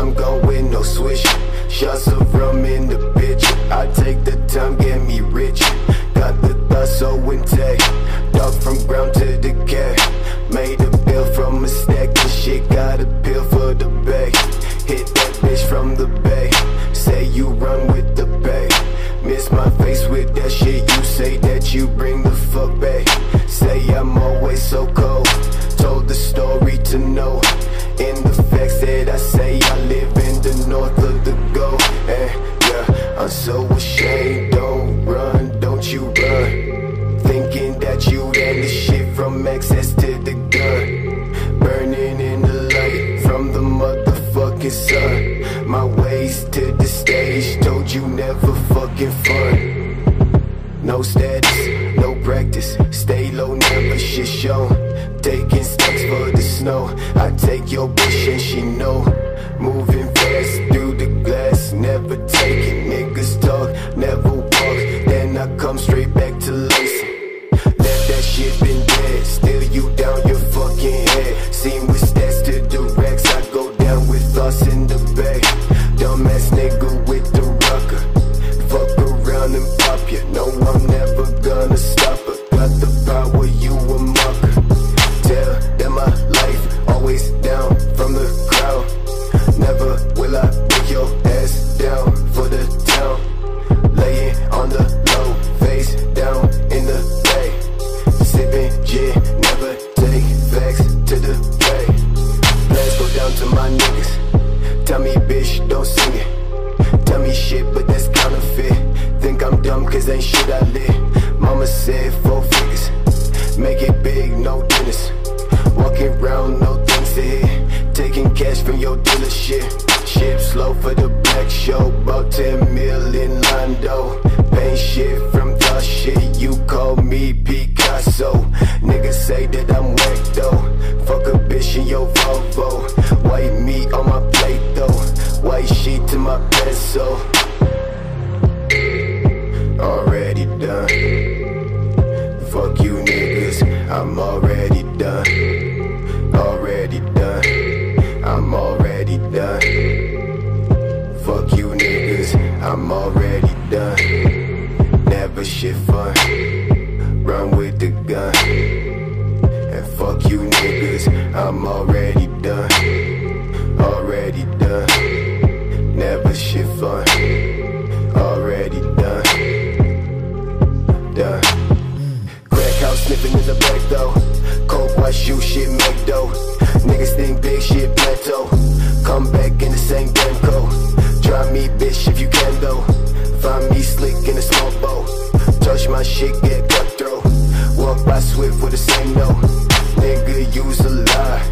I'm with no switch. Shots of rum in the bitch. I take the time, get me rich. Got the thoughts so intact. Dog from ground to the decay. Made a bill from a stack of shit. Got a pill for the bag. Hit that bitch from the bay. Say you run with the bay. Miss my face with that shit. You say that you bring the fuck back. Say I'm always so cold. Told the story to know. In the motherfucking sun. My ways to the stage told you never fucking fun. No status, no practice. Stay low, never shit shown. Taking steps for the snow. I take your bitch and she know. Moving fast through the glass, never taking niggas talk, never walk. Then I come straight back to lacing. Cause ain't shit I lit. Mama said four figures. Make it big, no dinners. Walking around, no things to hit. Taking cash from your dealership. Ship slow for the black show. About 10 million Londo. Paint shit from the shit. You call me Picasso. Niggas say that I'm whack though. Fuck a bitch in your Volvo. White meat on my plate though. White sheet to my pencil. Done. Already done. I'm already done. Fuck you niggas, I'm already done. Never shit fun. Run with the gun. And fuck you niggas, I'm already White shoe shit make dough. Niggas think big shit plateau. Come back in the same damn coat. Try me, bitch, if you can though. Find me slick in a small boat. Touch my shit, get cutthroat. Walk by swift with the same no. Nigga, use a lie.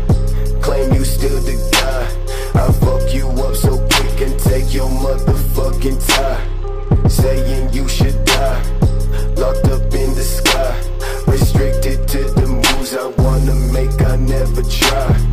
Claim you still the guy. I fuck you up so quick and take your motherfucking time. Saying you should die. Locked up in the sky. Never try.